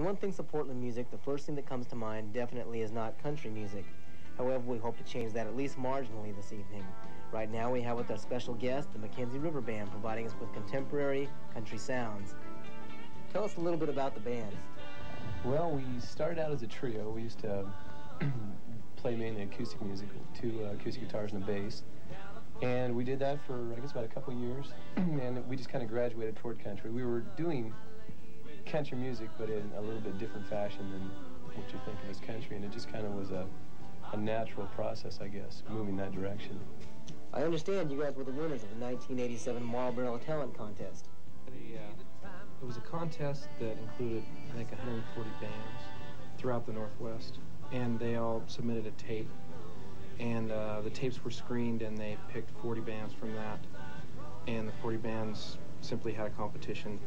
When one thinks of Portland music, the first thing that comes to mind definitely is not country music. However, we hope to change that at least marginally this evening. Right now we have with our special guest, the Mckenzie River Band, providing us with contemporary country sounds. Tell us a little bit about the band. Well, we started out as a trio. We used to play mainly acoustic music, two uh, acoustic guitars and a bass. And we did that for, I guess, about a couple years. and we just kind of graduated toward country. We were doing country music, but in a little bit different fashion than what you think of as country, and it just kind of was a, a natural process, I guess, moving that direction. I understand you guys were the winners of the 1987 Marlboro Talent Contest. The, uh, it was a contest that included, I think, 140 bands throughout the Northwest, and they all submitted a tape, and uh, the tapes were screened, and they picked 40 bands from that, and the 40 bands simply had a competition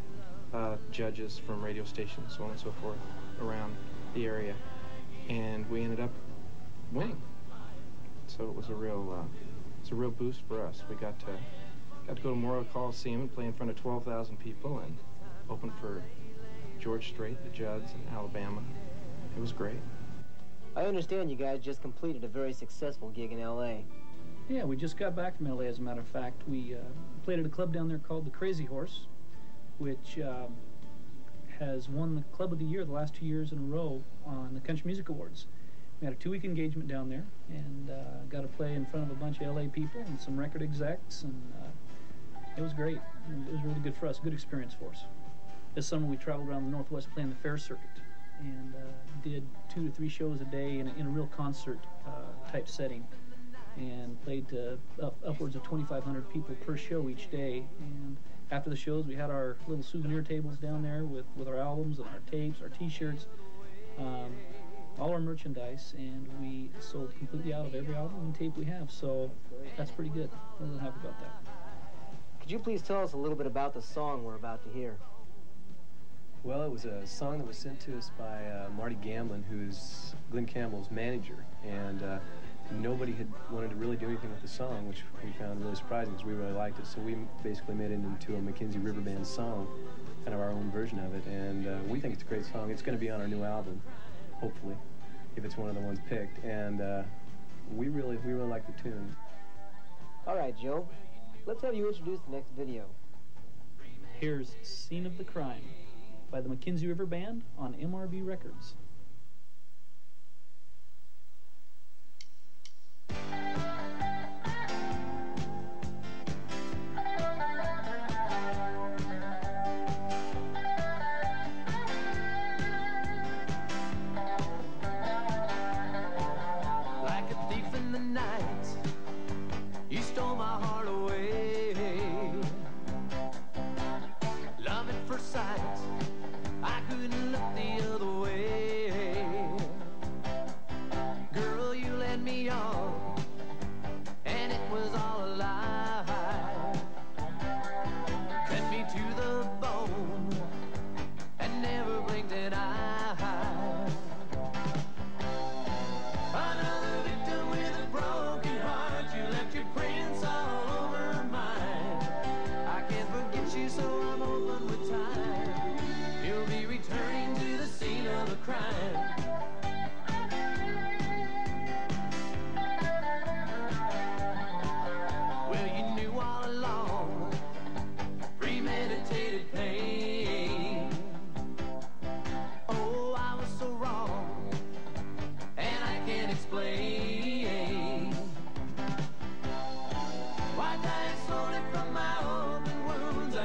uh, judges from radio stations, so on and so forth, around the area, and we ended up winning. So it was a real, uh, it's a real boost for us. We got to got to go to Memorial Coliseum and play in front of 12,000 people and open for George Strait, the Judds, in Alabama. It was great. I understand you guys just completed a very successful gig in L.A. Yeah, we just got back from L.A. As a matter of fact, we uh, played at a club down there called the Crazy Horse which um, has won the Club of the Year the last two years in a row on the Country Music Awards. We had a two-week engagement down there and uh, got to play in front of a bunch of LA people and some record execs, and uh, it was great. It was really good for us, good experience for us. This summer we traveled around the Northwest playing the fair circuit and uh, did two to three shows a day in a, in a real concert uh, type setting and played to up, upwards of 2,500 people per show each day. And after the shows, we had our little souvenir tables down there with, with our albums and our tapes, our T-shirts, um, all our merchandise, and we sold completely out of every album and tape we have. So that's pretty good. We're really happy about that. Could you please tell us a little bit about the song we're about to hear? Well, it was a song that was sent to us by uh, Marty Gamblin, who's Glen Campbell's manager, and uh, nobody had wanted to really do anything with the song, which we found really surprising because we really liked it. So we basically made it into a Mckenzie River Band song, kind of our own version of it. And uh, we think it's a great song. It's going to be on our new album, hopefully, if it's one of the ones picked. And uh, we really, we really like the tune. All right, Joe. Let's have you introduce the next video. Here's Scene of the Crime by the Mckenzie River Band on MRB Records.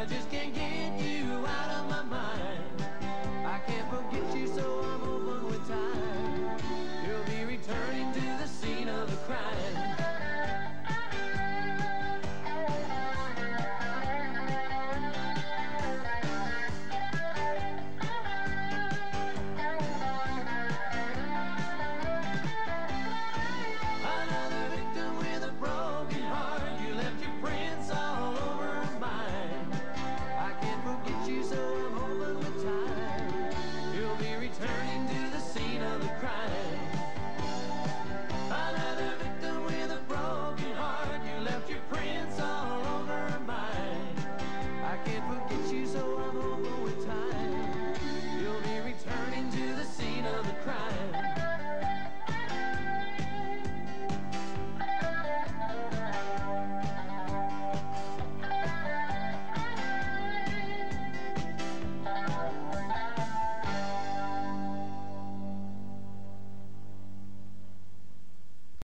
just can't get you.